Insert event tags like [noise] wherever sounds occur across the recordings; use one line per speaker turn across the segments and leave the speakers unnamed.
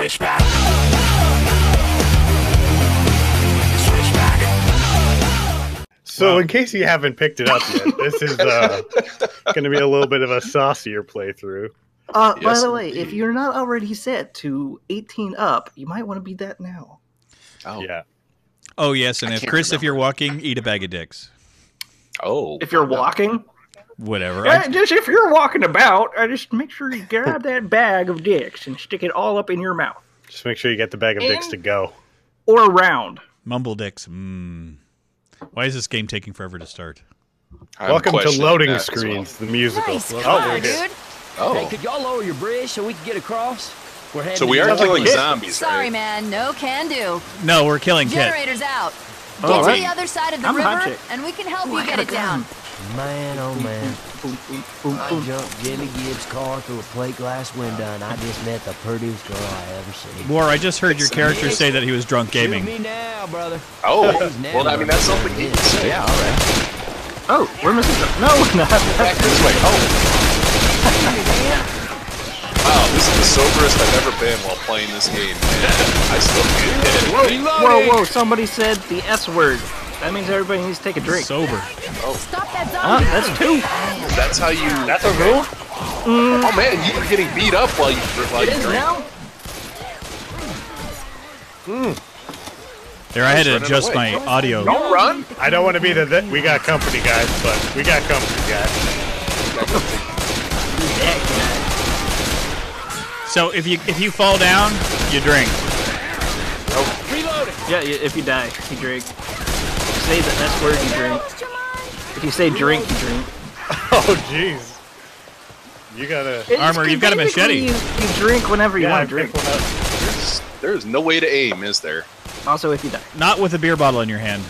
Switchback. Switchback.
So, in case you haven't picked it up yet, this is uh, [laughs] going to be a little bit of a saucier playthrough.
Uh, by the way, if you're not already set to 18 up, you might want to be that now.
Oh,
Yeah.
Oh yes, and
I
if
can't
Chris, if you're walking, eat a bag of dicks.
oh.
If you're walking,
Whatever.
Yeah,
I-
just if you're walking about, I just make sure you grab that bag of dicks and stick it all up in your mouth
Just make sure you get the bag of dicks to go.
or around.
mumble dicks. Mmm. Why is this game taking forever to start?
I'm
Welcome to Loading
that as well.
Screens, the musical.
Nice
oh,
car, dude.
Oh,
Hey, could y'all lower your bridge so we can get across? We're heading
so we are
the-
Sounds like
killing
Kit.
zombies,
Sorry,
right?
man. No can do.
No, we're killing Kit.
Generator's out. Get
Oh,
to
right.
the other side of the
I'm
river, and we can help
Ooh,
you get it
a
down.
Man, oh man.
Boom, boom, boom,
I
boom.
jumped Jimmy Gibbs' car through a plate glass window and I just met the prettiest girl I ever seen.
War, I just heard your character say that he was drunk
Shoot
gaming.
me now, brother.
Oh, well, I mean, that's something he can say.
Yeah, all right.
Oh, we're missing some. No, not
Back this way. Oh. Wow, this is the soberest I've ever been while playing this game, man. I still can't hit it.
Whoa, whoa, somebody said the S word. That means everybody needs to take a drink.
Sober.
Stop that
Huh?
zombie.
That's two.
That's how you.
That's a rule? Mm.
Oh man, you were getting beat up while you while
It
you
is
drank.
now? Mm.
There, I had to adjust
away.
my audio.
Don't run.
I don't want to be the, th- we got company guys, but we got company guys.
So if you if you fall down, you drink.
Yeah, if you die, you drink. If you say the S word, you drink. If you say drink, you drink. [laughs]
Oh, jeez. You got a
It's
Armor, you've got a machete.
You, you drink whenever you
Yeah,
want to drink.
pick one up.
There's, there's no way to aim, is there?
Also, if you die.
Not with a beer bottle in your hand.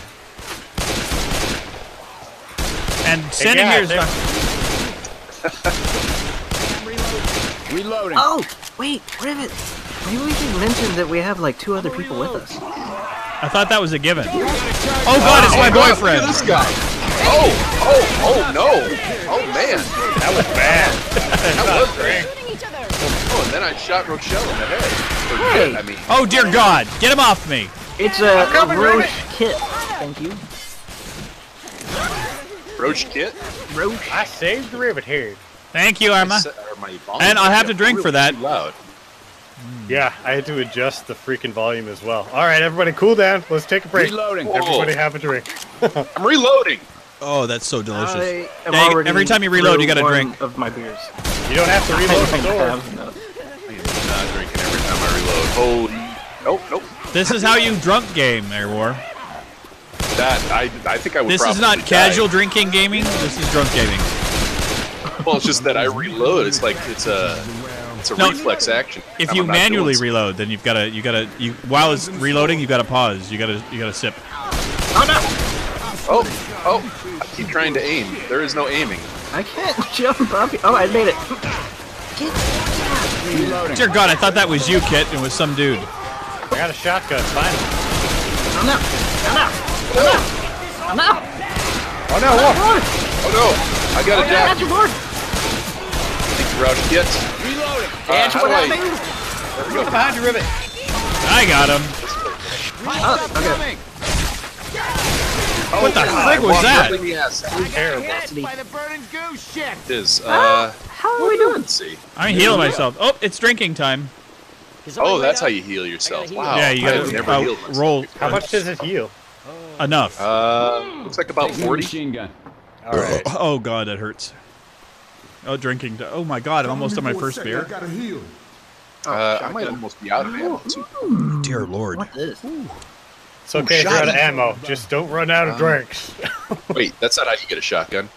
And standing
yeah,
here is
there-
not. [laughs]
Reloading.
Oh, wait, Rivet. Maybe we should mention that we have like two other people with us.
I thought that was a given. Oh, oh God, it's oh, my
Oh, God,
boyfriend.
Look at this guy. Oh, oh, oh no. Oh man,
That was bad.
that was [laughs] great.
Shooting each other.
Oh, and then I shot Rochelle in the head.
Hey.
did, I mean,
Oh dear God, get him off me.
It's a, a
coming,
Roche
Rivet.
kit. Thank you.
Roach Kit.
Roche.
I saved the rivet here.
Thank you, Arma.
Se- or my
And I'll have to drink
really
for that.
Loud.
Yeah, I had to adjust the freaking volume as well. All right, everybody, cool down. Let's take a break.
Reloading.
Whoa.
Everybody have a drink. [laughs]
I'm reloading.
Oh, that's so delicious.
I am
Yeah, you-
already
every time you reload, you gotta
one
drink.
of my beers.
You don't have to reload the
don't
door.
I am not drinking every time I reload. Holy. Nope, nope.
This is how you drunk game, there, War.
That I, I think I would.
This is not
die.
casual drinking gaming. This is drunk gaming.
Well, it's just that I reload. It's like it's a it's a
No,
reflex action.
If
I'm
you manually reload, then you've got to you got to you while it's reloading, you got to pause. You got to you got to sip.
Oh, oh! I keep trying to aim. There is no aiming.
I can't [laughs] jump up. Oh, I made it.
get Dear God, I thought that was you, Kit. and It was some dude.
I got a shotgun, finally.
I'm out. I'm out. I'm out. I'm out.
Oh no, what?
Oh no! I got
Oh,
a
yeah,
jack.
that's your board.
Thank you, Roush Kit.
Reloading.
That's
how
what
do
I
I?
do.
Go.
Behind you, rivet.
I got him.
Oh, okay.
Oh,
What the
God,
heck
I
was
walked
that?
right in the ass.
Terrible.
By the burning goose shit.
It is. Uh,
How are we doing?
see.
I'm healing myself. Oh, it's drinking time.
Oh, that's how you heal yourself. Wow.
yeah, you
gotta never
to
healed
uh, roll
How much does it heal?
enough.
Uh, looks like about forty.
Machine gun.
All right.
oh God, that hurts. Oh, drinking. ti- Oh my God, I'm almost on my first beer.
Uh, I might almost be out of ammo too.
Dear Lord.
What is?
It's okay if you're out of ammo. Just don't run out of drinks. [laughs]
Wait, that's not how you get a shotgun.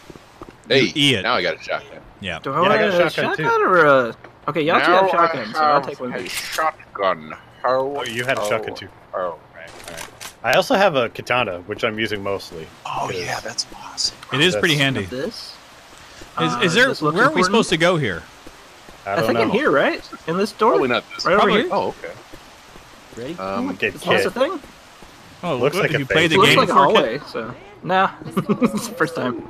Hey,
You eat it.
now I got a shotgun.
Yeah.
Do I
Yeah,
want
I got a
a
shotgun,
shotgun,
too.
or a? Okay, y'all two
Now
have shotguns, so
I
I'll take one of
a
these.
shotgun. How?
Oh, you had a
oh,
shotgun too.
Oh,
Right, right. I also have a katana, which I'm using mostly.
oh yeah, that's awesome.
It is pretty handy.
This.
Is,
Uh,
is there?
this looks
Where are we supposed to go here?
I
I
don't
think
know.
in here, right? In this door.
Probably not this.
Right over here.
Oh, okay.
Ready?
Um,
Get
Is this a
kid.
thing?
Oh,
Looks
what,
like
have
a
you played
face.
the
Looks
game
like a
before, Kit?
hallway. So. Nah. [laughs] it's the first time.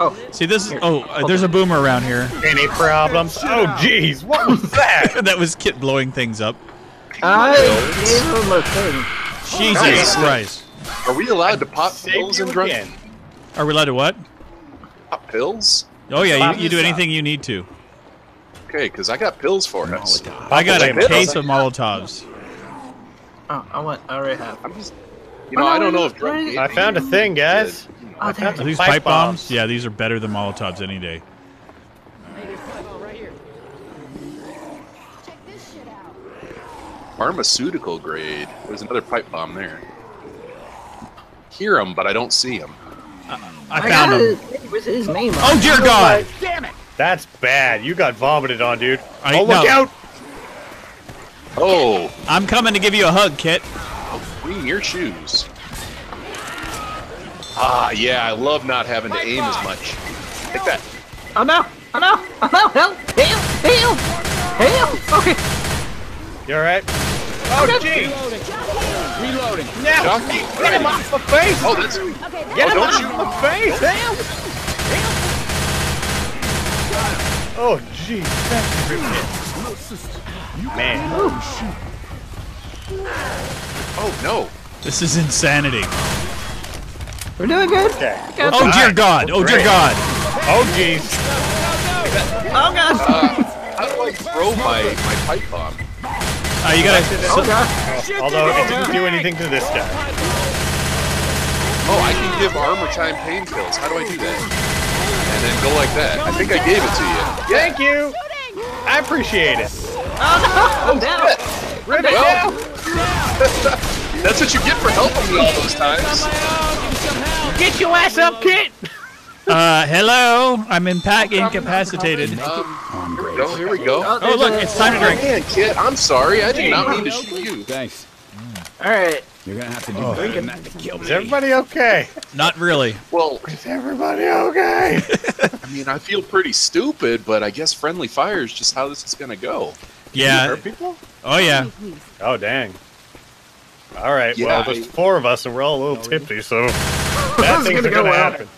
Oh,
See this? Oh, uh, there's a boomer around here.
Any problems? Oh, jeez, what was that? [laughs]
that was Kit blowing things up.
I
pills.
gave him a thing.
Jesus Christ.
Are we allowed to pop
Save
pills
you
and drunk
again.
Are we allowed to what?
Pop pills?
Oh yeah, you, you do anything you need to.
Okay, because I got pills for us.
I got a case of Molotovs.
Oh, I want. I already have.
I'm just, you know, I don't know if drunk.
I found a thing, guys.
Oh,
I found
Are these
pipe,
pipe bombs?
bombs.
Yeah, these are better than Molotovs any day.
Pharmaceutical grade. There's another pipe bomb there. Hear them, but I don't see them.
I
I
found
got
them.
It with his name on.
Oh dear God! Damn it!
That's bad. You got vomited on, dude.
I-
oh, look
no.
out!
Oh,
I'm coming to give you a hug, Kit.
clean your shoes. Ah, yeah, I love not having to aim as much. Take that.
Oh no! Oh no! Oh no! Help! Help! Help! Help! Okay.
You alright? Oh, gee!
Reloading.
Now! Get him off the face!
Oh, that's.
Get
oh,
him
don't
off
shoot.
the face! Help! Oh, gee. That's ripped Man.
Oh no.
This is insanity.
We're doing good.
Okay.
Got
Oh dear God! Oh dear God!
Oh, geez.
Oh god!
How do I throw my, my pipe bomb?
Uh, you gotta.
oh god!
Although it didn't do anything to this guy.
Oh, I can give Armourtime pain pills. How do I do that? And then go like that. I think I gave it to you. Yeah.
Thank you! I appreciate it.
I'm down.
Rip it
Well, [laughs] that's what you get for helping me all those times.
Get your ass up, kid!
Uh, hello. I'm impact incapacitated.
Um, here we go. Here we go.
Oh look, it's time to drink.
Man, kid, I'm sorry. I did not mean to shoot you.
Thanks.
All right.
You're gonna have to do oh. better than that to kill
Is everybody okay?
Not really.
Well,
Is everybody okay? [laughs]
I mean, I feel pretty stupid, but I guess friendly fire is just how this is gonna go.
Yeah.
Hurt people?
Oh yeah.
Oh, dang. All right,
Yeah,
well, there's
I-
four of us and we're all a little oh, tipsy, so [laughs] bad
is
things
gonna
are gonna
well.
happen.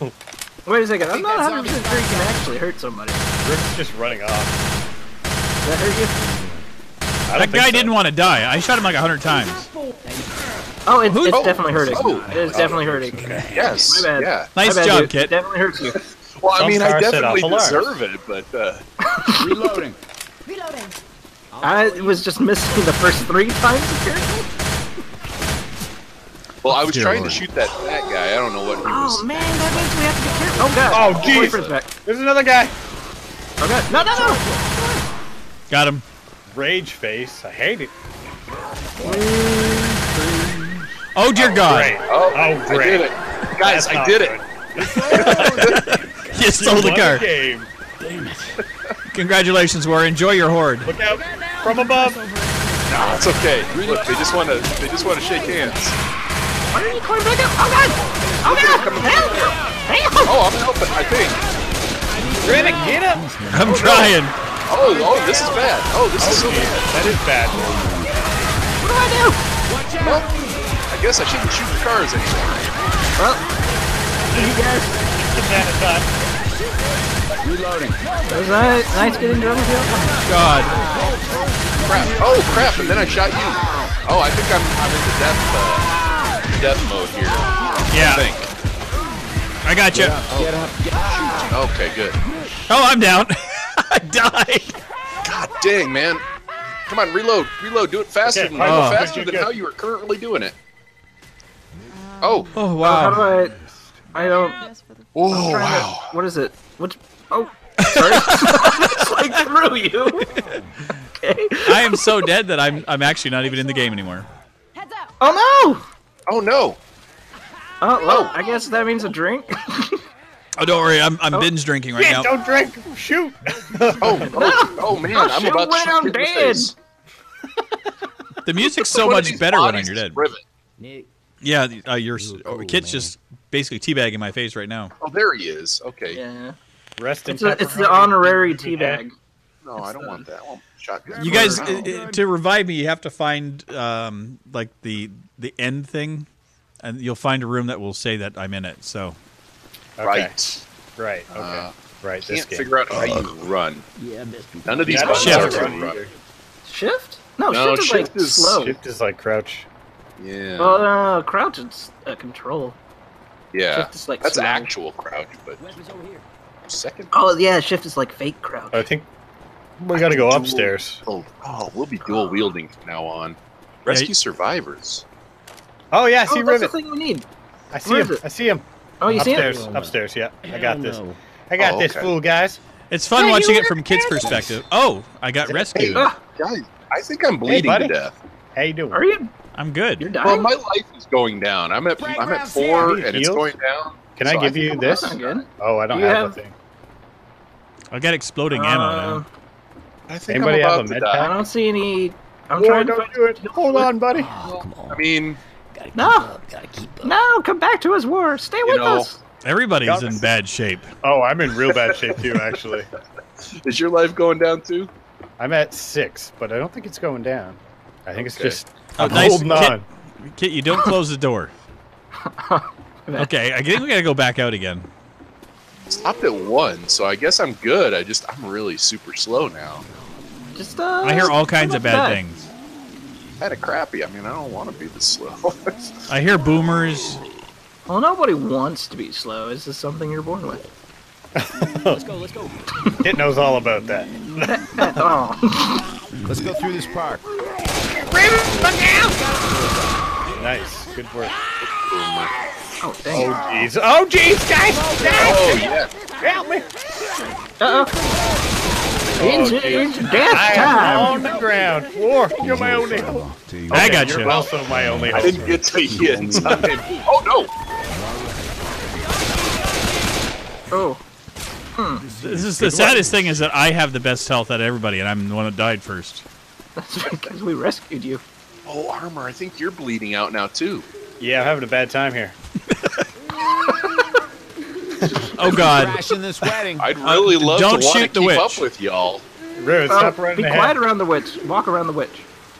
[laughs]
Wait a second. I'm not 100 percent sure you can actually hurt somebody.
Rick's just running off.
Does that hurt you?
I don't
That guy
so.
didn't want to die. I shot him like a hundred times.
Oh, it, it's
Oh,
definitely hurting.
oh.
It is definitely hurting.
Yes.
My bad.
Yeah.
Nice
My bad,
job,
dude.
Kit.
It definitely hurts you.
Well, I mean, I definitely deserve it, but uh, [laughs]
Reloading.
I was just missing the first three times apparently.
well, I was
Dear
trying
Lord.
to shoot that fat guy. I don't know what he
Oh man, that means we have to be careful. Oh god.
Oh,
Wait
jeez.
for his back.
There's another guy.
Oh god. No, no, no.
Got him.
Rage face. I hate it.
Oh dear oh, God!
Great.
Oh,
Oh,
I did it, guys!
That's
I did
good.
it.
You stole the
Won
car.
game.
Congratulations, War. Enjoy your horde.
Look out from above.
No, it's okay. Look, they just want to. They just want to shake hands.
Why are you coming back up? Oh god. Oh god. Help! Help!
Oh, I'm helping. I think.
Riddick, get up.
I'm trying.
Oh, oh, this is bad. Oh, this is so
Yeah,
bad.
that is bad.
What do I do?
Well, I guess I shouldn't shoot the cars anymore.
Well, you guys.
Get that aside.
Reloading.
Was that nice getting drunk with you?
God.
Crap. Oh, crap! And then I shot you. Oh, I think I'm I'm in the death uh, death mode here. Yeah. I
Yeah.
think.
I got you.
Get up. Get
Okay, good.
Oh, I'm down. [laughs] [laughs] I died.
God dang, man. Come on, reload, reload. Do it faster
Okay,
than
oh,
oh, faster than how you are currently doing it. Oh,
Oh wow.
How do. I? I don't.
oh,
trying to-
wow.
What is it? Which? Oh, [laughs] sorry. [laughs] it's like through you. okay.
I am so dead that I'm I'm actually not even in the game anymore.
Heads up.
Oh no!
Oh no.
Oh well, I guess that means a drink.
Oh, don't worry. I'm I'm binge drinking right
Yeah,
now.
don't drink. Shoot.
Oh, [laughs] oh, oh man,
Oh,
I'm
shit, [laughs]
about to
went
shoot
down
you in the [laughs]
The music's so much better when
bodies
you're dead.
rivet.
Nick,
Yeah, uh, your oh, Kit's just basically teabagging my face right now.
Oh, there he is. Okay.
yeah.
Rest in
It's a, it's the honorary teabag.
No, I don't want that one. Shotgun.
You guys,
No.
to revive me, you have to find um, like the the end thing, and you'll find a room that will say that I'm in it. So
Okay.
Right.
Right. Okay.
Uh,
right. This
Can't
game.
figure out how you run.
yeah, I missed you.
None of these
Yeah,
buttons
shift.
are run. run.
Shift? No,
No,
shift is like
is-
slow.
Shift is like crouch.
Yeah.
Well, uh, crouch is uh, control.
yeah.
shift is like
That's
slow.
actual crouch, but
Weapons over here.
second.
Oh yeah, shift is like fake crouch.
I think we got to go upstairs.
Oh, oh, we'll be dual wielding from now on. Rescue survivors.
Oh yeah, I
oh,
see
that's the
Rivet.
thing we need.
I see
Where
him. I see him.
Oh, you see it?
upstairs. Upstairs. Yeah, I got this.
no.
I got
Oh,
this fool, guys.
It's fun watching it from kids' perspective. Oh, I got rescued.
Ah,
Guys, I think I'm bleeding
buddy.
to death.
How you doing?
are you?
I'm good.
You're dying.
Well, my life is going down. I'm at I'm at four,
Need
and it's going down.
Can
So
I give
think
you this?
That's.
Oh, I don't
Do
have,
have-
a thing.
I got exploding ammo
Uh,
now.
I think
Anybody
I'm
have
about
a med
die.
I don't see any. I'm
Boy,
trying to.
don't
find-
do it. Hold on, buddy.
Oh, come on.
I mean,
Gotta keep
No.
up. Gotta keep up.
No, come back to us, war. Stay with
know,
us.
Everybody's
Got
in bad shape.
Oh, I'm in real bad shape too. Actually, [laughs]
is your life going down too?
I'm at six, but I don't think it's going down. I think it's just
Oh,
I'm
nice.
holding
Kit-
on.
Kit, you don't close the door. [laughs] Okay, I think we gotta go back out again.
Stopped at one, so I guess I'm good. I just I'm really super slow now.
Just uh.
I hear all kinds of bad
back.
things.
Kind of crappy. I mean, I don't want to be this slow. [laughs]
I hear boomers.
Well, nobody wants to be slow. Is this something you're born with? [laughs]
Let's go. Let's go.
It knows all about that. [laughs]
oh.
Let's go through this park.
Nice, good work.
Oh, dang.
Oh jeez. Oh jeez, guys!
oh yeah.
Help me!
Uh-oh. It's, it's death
I am
time.
on the ground. War, you're my only hope.
I got you.
You're
you.
also my only
I didn't get to you in time. Oh no!
Oh. Hmm.
This is the saddest thing is that I have the best health out of everybody, and I'm the one that died first.
That's because we rescued you.
Oh, armor. I think you're bleeding out now too.
Yeah, I'm having a bad time here. [laughs]
Oh God!
Crashing this wedding.
I'd really love
don't
to
shoot the
keep
witch.
up with y'all.
Rivet,
Uh,
stop running
be
ahead.
quiet around the witch. Walk around the witch.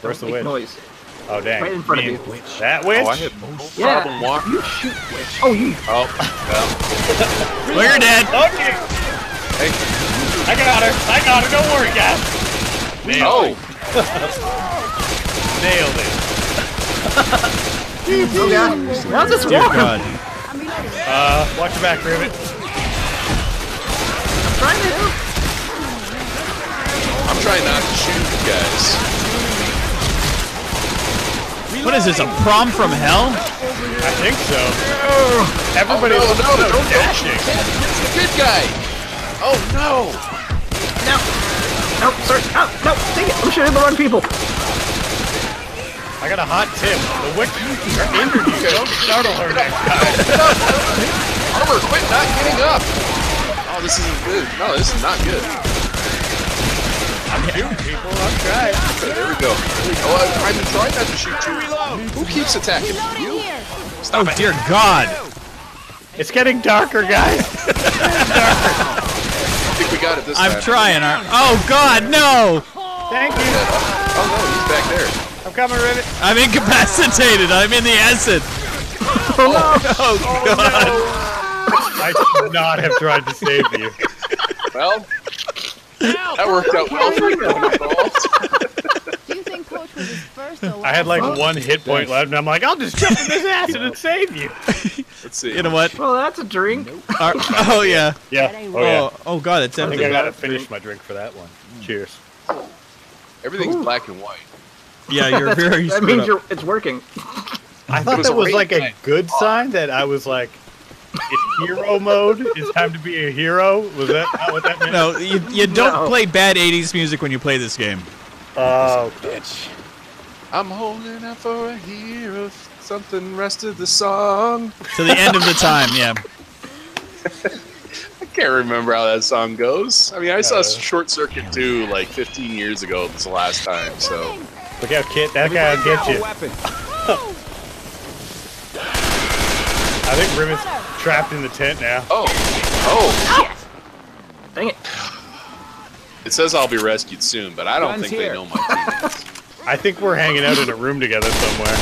Where's the
Don't make
witch?
Noise.
Oh dang.
Right in front of
Me
you.
and- That witch?
Oh, I had no
Yeah.
problem walking.
You shoot witch. Oh, you.
Oh, well, [laughs]
Well, you're dead.
Okay.
hey,
I got her. I got her. Don't worry, guys. Nailed
oh,
it. Nailed it. [laughs]
Oh, [laughs] God. How's this
Dear
walk?
Uh, watch your back, Rivet.
I'm trying to help.
I'm trying not to shoot you guys.
What is this? A prom from hell?
I think so. Oh, Everybody
oh, no,
looks
no,
so
no, no,
dashing.
It's the good guy. Oh no!
No. No, sorry. No, no. Dang it. I'm shooting the wrong people.
I got a hot tip. The witch are injured you. Don't startle her next time.
Armor, quit not getting up. Oh, this isn't good. No, this is not good.
I'm shooting people. I'm trying.
Okay, there we go. Oh, I, I'm trying not to shoot you. Who keeps attacking me? You?
Oh dear God!
It's getting darker, guys. [laughs]
I think we got it this time.
I'm trying. Ar- Oh God, no!
Thank you.
Oh no, he's back there.
I'm coming, Rivet.
I'm incapacitated. I'm in the acid. [laughs] Oh, oh God!
Oh, I should not have tried to save you.
Well, that worked out well for you.
Do you think Coach was his first or
I had like
last?
one hit point left, and I'm like, I'll just jump in this [laughs] acid and save you.
Let's see.
You know what?
Well, that's a drink.
Ar- oh yeah.
Yeah. Oh yeah.
Oh, oh God, it's
I think
empty.
I gotta finish my drink for that one. Cheers.
Everything's black and white.
Yeah, you're [laughs] very
that
screwed
means
up.
you're, it's working.
I thought
was
that was
rain
like a good sign that I was like, it's hero mode. It's time to be a hero. Was that not what that meant?
No, you, you don't
No.
play bad 80s music when you play this game.
Oh, bitch.
I'm holding out for a hero. Something rest of the song.
To the end of the time, yeah. [laughs]
I can't remember how that song goes. I mean, I saw
Uh.
Short Circuit 2 like 15 years ago. It was the last time, so.
look out, Kit. That guy will get you. [laughs] I think Rivet's trapped in the tent now.
Oh, oh!
Dang it.
It says I'll be rescued soon, but I don't
Guns
think
here.
they know my teammates. [laughs]
I think we're hanging out in a room together somewhere.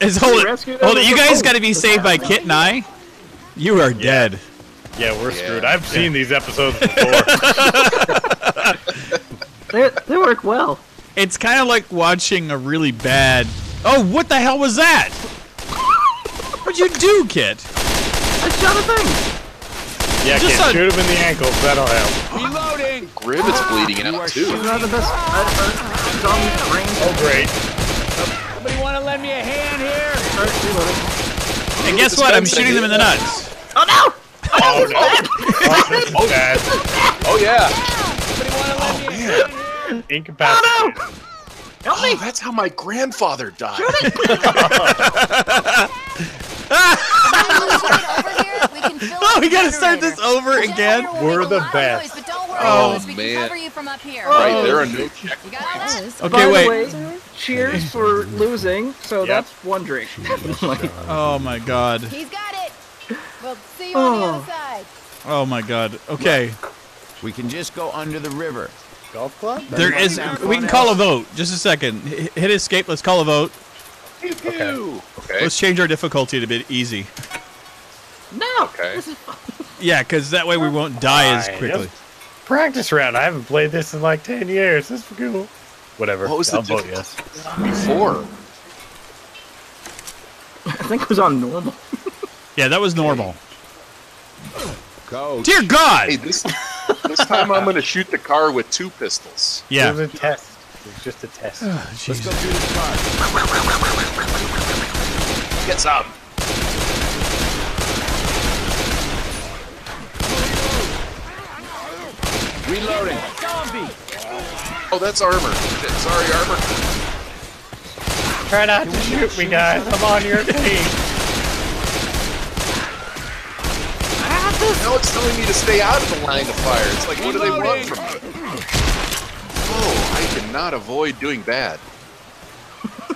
Is, hold it, hold it. You guys
Oh,
got to be saved by Kit and I. You are dead.
Yeah, we're
Yeah.
screwed. I've seen these episodes before. [laughs]
They, they work well.
It's kind of like watching a really bad. Oh, what the hell was that? What'd you do, Kit?
I shot a thing.
Yeah,
Just
kid,
a-
shoot him in the ankles. That'll help.
Reloading.
Rivet's bleeding out too.
He's not the best. Uh, uh, zombie.
Oh, great.
Somebody want to lend me a hand here?
Start.
And guess what? I'm shooting them in the
gonna
nuts.
Oh no!
Oh, no. Oh, this is bad.
Oh yeah.
Somebody want to lend me a hand here?
Incapacitated.
Help me!
Oh, that's how my grandfather died. [laughs] [laughs]
Oh, we gotta start this over again.
We're the best.
But don't worry,
Oh,
boys, we can
man.
cover you from up here.
Right, oh. there are no check.
You got all that?
Okay,
By
wait.
way, cheers for losing. So
Yep.
that's one drink. [laughs] Like,
Oh my god.
He's got it. We'll see you on the
Oh.
other side.
Oh my god. Okay.
We can just go under the river.
Golf club?
There is. We can call a vote. Just a second. H- Hit escape. Let's call a vote.
Okay. Okay.
Let's change our difficulty to a bit easy.
no.
Okay.
This [laughs] is
Yeah, because that way we won't die as quickly.
Practice round. I haven't played this in like 10 years. This is cool. Whatever.
What was the
I'll vote yes.
Before.
I think it was on normal. [laughs]
Yeah, that was normal.
Go.
Dear God.
Hey, this this time I'm gonna shoot the car with two pistols.
It
Yeah.
was a test. It was just a test.
Ah, Let's go
do
through this park.
Get some.
Reloading. Zombie.
Oh, that's armor. Shit, sorry, armor.
Try not to shoot me, guys. I'm on your [laughs] team.
Now it's telling me to stay out of the line of fire. It's like, what do they want from me? Oh, I cannot avoid doing bad.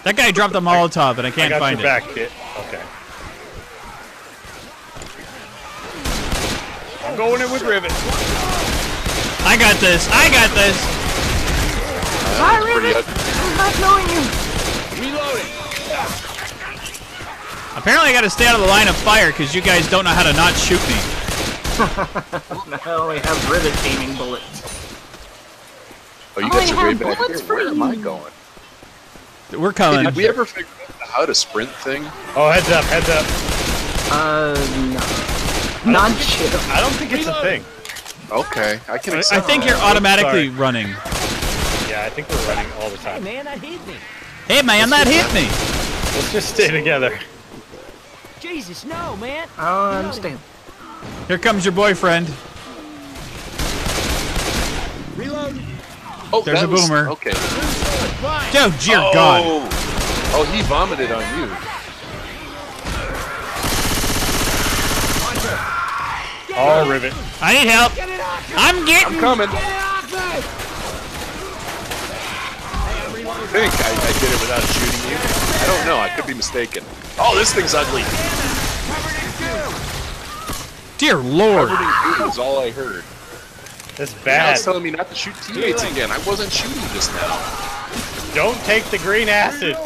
That guy dropped a Molotov and I
I
can't
got
find
your
it.
back, kid. Okay. I'm going in with Rivet.
I got this. I got this.
That was pretty.
I'm not knowing you.
Reloading.
Apparently, I got to stay out of the line of fire because you guys don't know how to not shoot me. [laughs]
I only have rivet aiming bullets.
Oh, you
I
got your way
have bullets for
Where am I going?
We're
Hey,
coming.
did we ever figure out how to sprint thing?
Oh, heads up, heads up.
Uh, no. Non chip.
I don't think it's a thing.
Okay, I can
I think you're automatically
Sorry.
running.
Yeah, I think we're running all the time.
Hey Man, that hit me.
Hey man, that hit me.
Let's just stay together.
Jesus, no, man.
I don't understand.
Here comes your boyfriend.
Reload.
Oh,
There's
that
a
was-
boomer.
Okay.
Fine.
Oh, dear
oh.
God.
Oh, he vomited on you.
All Rivet.
I need help.
Get.
I'm getting.
I'm coming.
Get it off me.
I think I, I did it without shooting you. I don't know. I could be mistaken. Oh, this thing's ugly.
Dear Lord.
Covered in goo is all I heard.
That's
Now
bad.
it's telling me not to shoot teammates again. I wasn't shooting just now.
Don't take the green acid.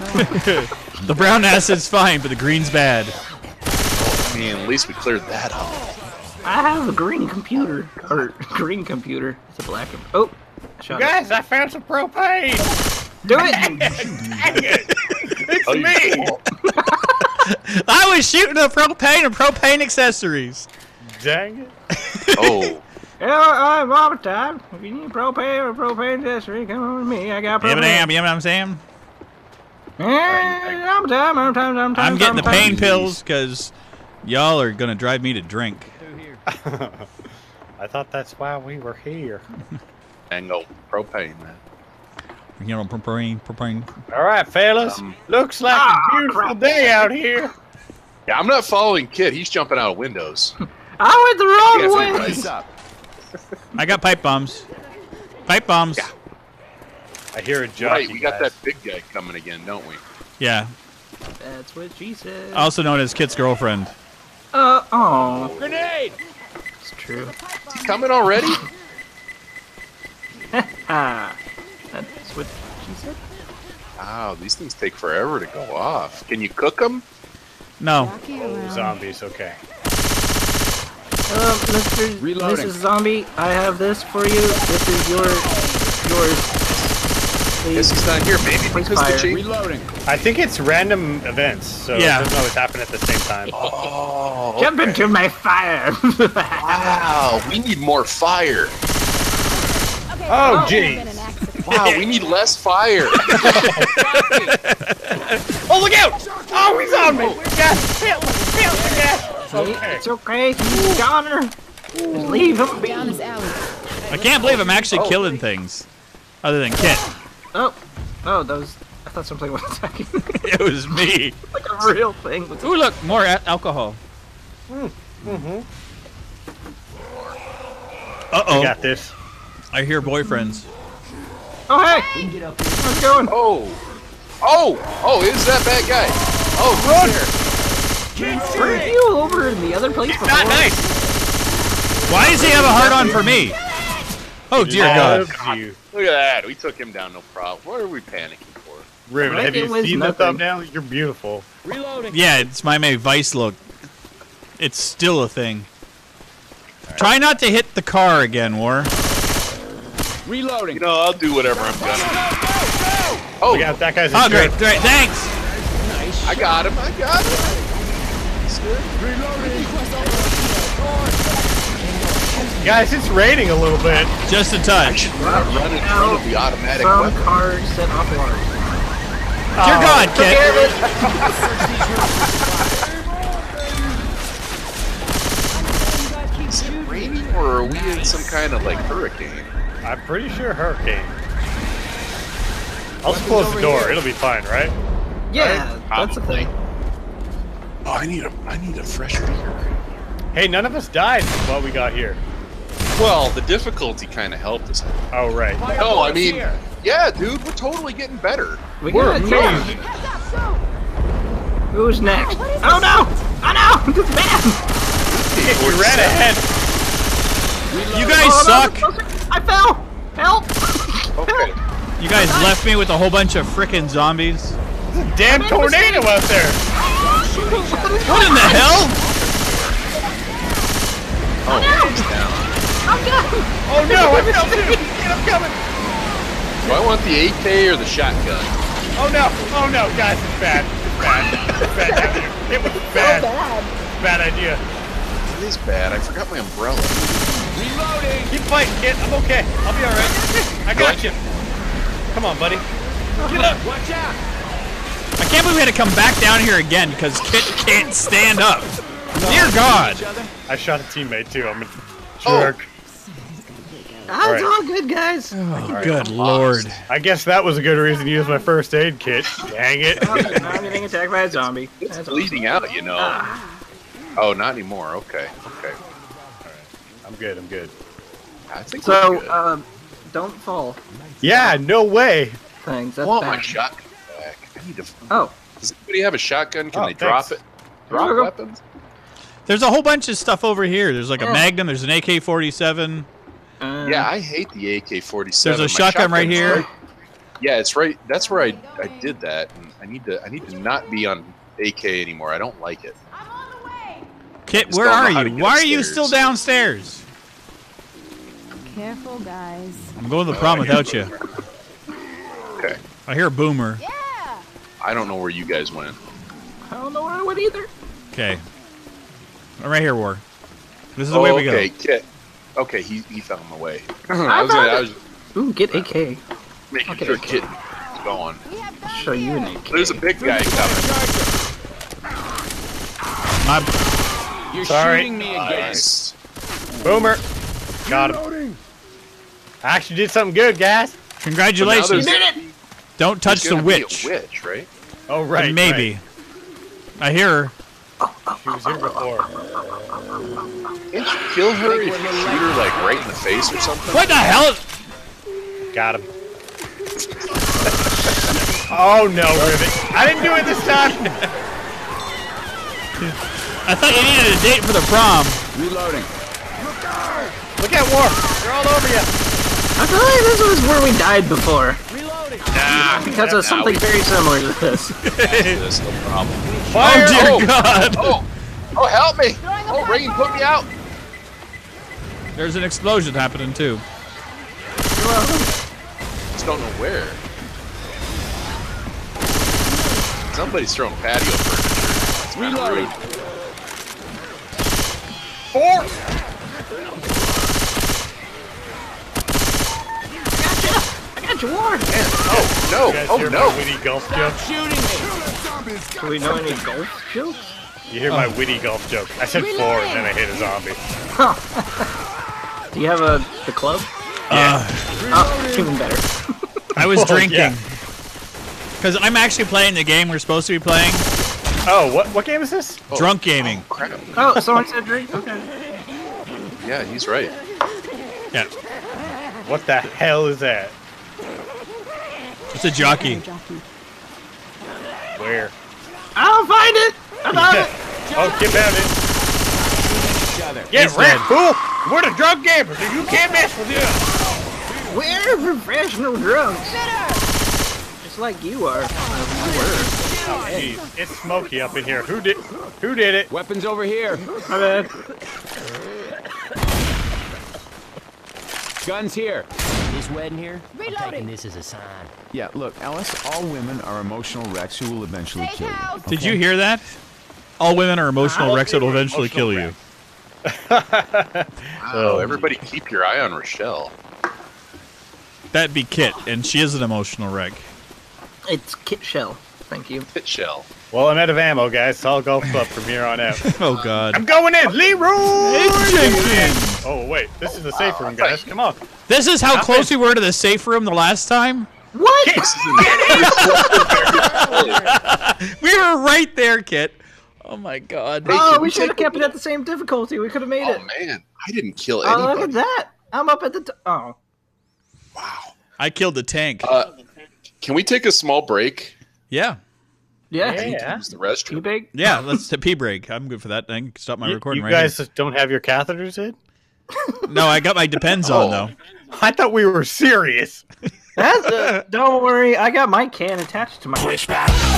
[laughs]
The brown acid's fine, but the green's bad.
Man, at least we cleared that up.
I have a green computer. Or [laughs] green computer. It's a black. com- Oh, I shot it.
Guys, I found some propane.
Do it. [laughs]
Dang it. It's
Oh,
me.
I was shooting a propane and propane accessories.
Dang it.
Oh,
Yeah, I'm all the time. If you need propane or propane accessory, come on with me. I got
Yum
propane.
damn, you know what I'm saying?
Yeah, I'm time, I'm time, I'm time.
I'm getting the pain pills because y'all are gonna drive me to drink. [laughs]
I thought that's why we were here. [laughs]
angle propane, man.
You know, propane, propane.
All right, fellas.
Um,
Looks like
ah,
a beautiful
crap.
day out here.
Yeah, I'm not following Kit. He's jumping out of windows. [laughs]
I went the wrong way.
What's up?
I got pipe bombs. Pipe bombs.
Yeah.
I hear a jockey.
right, we got
guys.
that big guy coming again, don't we?
Yeah.
That's what she said.
Also known as Kit's girlfriend.
Uh, oh,
Grenade.
it's true.
Is he coming already? [laughs]
That's what she said.
Wow, these things take forever to go off. Can you cook them?
No.
Oh, zombies. Okay.
Mr.
Reloading.
Mrs. Zombie, I have this for you. This is your, yours.
This is not here. baby,
Please
because
fire.
the chief.
Reloading.
I think it's random events, so
Yeah.
it doesn't always happen at the same time.
Oh, oh
Jump into my fire. [laughs]
wow. We need more fire.
Okay,
Oh,
it's
geez.
been an accident.
Wow, we need less fire. [laughs] [laughs]
Oh, look out! Oh, he's on me! Gas! Hit, hit the gas! Okay.
It's okay. He's goner. Just leave him be.
Down this alley.
I can't believe I'm actually killing things. Other than Kit.
Oh, oh, those. I thought something was attacking. me.
It was me. [laughs]
like a real thing. With
Ooh, look, more a- alcohol. Uh
We
oh.
got this.
I hear boyfriends.
Oh hey, how's it going?
Oh. Oh. Oh, is that bad guy? Oh, he's there.
Weren't you over in the other place before?
Not nice!
Why does he have a hard on for me? Oh dear oh, God.
Loves you.
Look at that. We took him down, no problem. What are we panicking for?
Rivet,
Right,
have
it
you
was
seen
nothing.
the thumbnail? You're beautiful.
Reloading.
Yeah, it's my May Vice look. It's still a thing. Try not to hit the car again, War.
Reloading.
You know, I'll do whatever I'm gonna. Oh,
We got that guy's
Oh, great,
insurance.
great, thanks. Nice.
I got him. I got him.
Guys, it's raining a little bit.
Just a
I
touch.
should not run in front of the automatic
Some
weapon.
cars set off alarm.
Dear
Oh,
God, Kit.
Is it [laughs] raining or are we in some kind of like hurricane?
I'm pretty sure hurricane. I'll just close the door. It'll be fine, right?
Yeah, that's the thing.
Oh, I need a I need a fresh beer.
Hey, none of us died while we got here.
Well, the difficulty kind of helped us.
Oh, right.
No, I mean, yeah, dude, we're totally getting better.
We
We're amazing.
Who's next? Oh no! Oh no! [laughs] This man!
We ran ahead.
You guys
Oh,
suck.
closer. I fell! Help!
Okay. [laughs]
You guys left me with a whole bunch of frickin' zombies.
Damn tornado out there.
What in the hell?
Oh, oh he's down.
Oh no, I fell too. [laughs] Get him coming.
Do I want the AK or the shotgun?
Oh no, oh no, guys, it's bad. It's bad. It's bad down here. It was [laughs] bad. Bad idea.
It is bad. I forgot my umbrella.
Reloading.
Keep fighting, kid. I'm okay. I'll be alright. I got you. Come on, buddy. Get up.
Watch out.
I can't believe we had to come back down here again because Kit can't stand up. Dear God.
I shot a teammate too. I'm a
Oh.
jerk.
Ah, it's
Right.
all good, guys.
Good Lord.
I guess that was a good reason to use my first aid kit. Dang it.
Oh, I'm getting attacked by a zombie.
It's
That's
bleeding out, you know. Oh, not anymore. Okay. Okay.
I'm good. I'm good.
I think
So,
good.
um, don't fall.
Yeah, no way.
Thanks.
I
That's
want my
bad.
shotgun back. I need to.
Oh,
Does anybody have a shotgun? Can
Oh,
they drop
thanks.
it? Drop
Sure.
weapons?
There's a whole bunch of stuff over here. There's like a
Yeah.
Magnum. There's an AK-47.
uh,
Yeah, I hate the AK-47.
There's a
My
shotgun right here.
right- Yeah, it's right. That's where I I did that, and I need to I need to not be on AK anymore. I don't like it.
I'm on the way.
Kit,
Just
where are you?
get
Why are you still downstairs?
Careful, guys.
I'm going to the prom without you.
Okay.
I hear a boomer.
Yeah.
I don't know where you guys went.
I don't know where I went either.
Okay. I'm right here, War. This is the way we go.
okay, Kit. Okay, he, he found the way. [clears throat] I was, gonna, I was
Ooh, get AK.
making sure
okay.
Kit is going.
I'll show you an AK.
There's a big guy coming.
My,
You're
Sorry.
shooting me again.
Nice.
Boomer. Got him. I actually did something good, guys.
congratulations.
But now there's-
Don't touch the
gonna be a
witch.
witch, right?
Oh, right.
Maybe. I hear her.
She was here before.
Can't you kill her if you shoot her like right in the face or something?
What the hell?
Got him. oh, no, Rivet. I didn't do it this time.
I thought you needed a date for the prom.
Reloading.
Look at War. They're all over you.
I feel like this was where we died before.
Nah,
because of something very similar to this. [laughs]
That's the problem.
Fire!
Oh, dear
oh.
God!
Oh. oh, help me! Oh, rain, put me out!
There's an explosion happening, too.
Just don't know where. Somebody's throwing patio furniture.
Four! Got your ward.
Oh
You
no!
guys
Oh
hear my
no!
witty golf joke?
Shooting me.
Do we know any golf jokes?
You hear my witty golf joke? I said four, and then I hit a zombie. [laughs]
Do you have a the club?
Uh,
Oh, even better.
I was [laughs]
Oh,
drinking.
yeah.
Because I'm actually playing the game we're supposed to be playing.
Oh, what what game is this?
Drunk gaming.
Crap.
Oh, someone said drink. Okay. [laughs]
Yeah, he's right.
Yeah.
What the hell is that?
It's a jockey.
Where?
I'll find it. I [laughs] oh, found it.
Oh, get out of it. Get
He's
wrecked,
dead.
fool! We're the drug gamblers, and you can't mess with us!
We're professional drunks. Just like you are. You were.
Oh, jeez. It's smoky up in here. Who did who did it?
Weapons over here.
My bad.
Guns here.
This wedding here, I'm taking this as a sign.
Yeah, look, Alice, all women are emotional wrecks who will eventually
Safe
kill you.
house.
Did you hear that? All women are emotional wrecks that will eventually kill
emotional
you.
Wow, [laughs] oh, oh. everybody keep your eye on Rochelle.
That'd be Kit, and she is an emotional wreck.
It's Kit Shell. Thank you.
Pit shell.
Well, I'm out of ammo, guys, so I'll golf up from here on out. [laughs]
Oh God.
I'm going in! Leroy!
Jenkins.
Oh, wait. This is the safe room, guys. Come on.
This is how close we were to the safe room the last time.
What? [laughs]
We were right there, Kit. Oh my God.
Oh, we
we
should have kept it at the same difficulty. We could have made
Oh
it.
man, I didn't kill
Oh, look at that. I'm up at the. T- oh.
Wow.
I killed the tank.
Uh, can we take a small break?
yeah.
Yeah.
I
Yeah.
use the
You
restroom.
big?
Yeah. Let's the pee break. I'm good for that. I can stop my
You,
recording
you
right
guys don't have your catheters in?
No, I got my depends on
Oh.
though.
I thought we were serious.
That's a, don't worry. I got my can attached to my.
Push back.